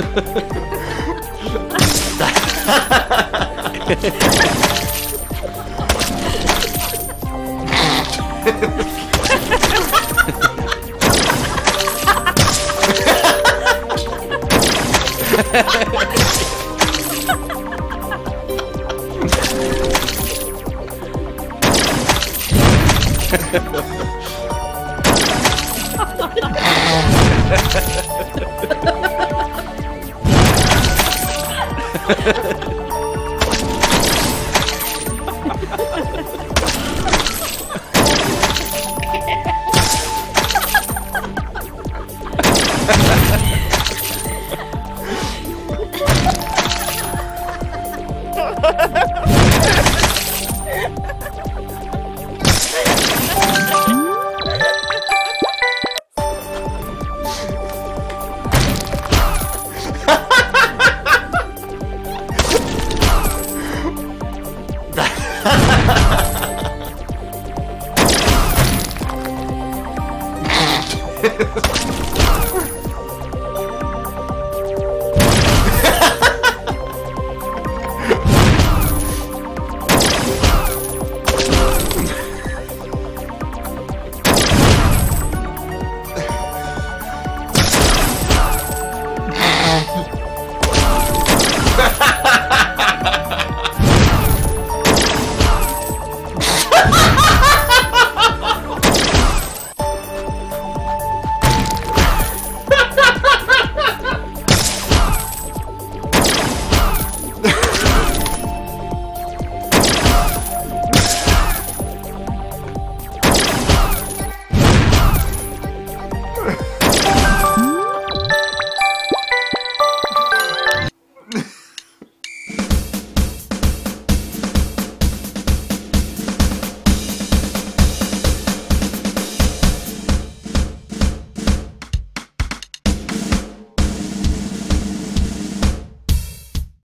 Ha ha ha! ha! Ha ha ha! Ha ha ha ha!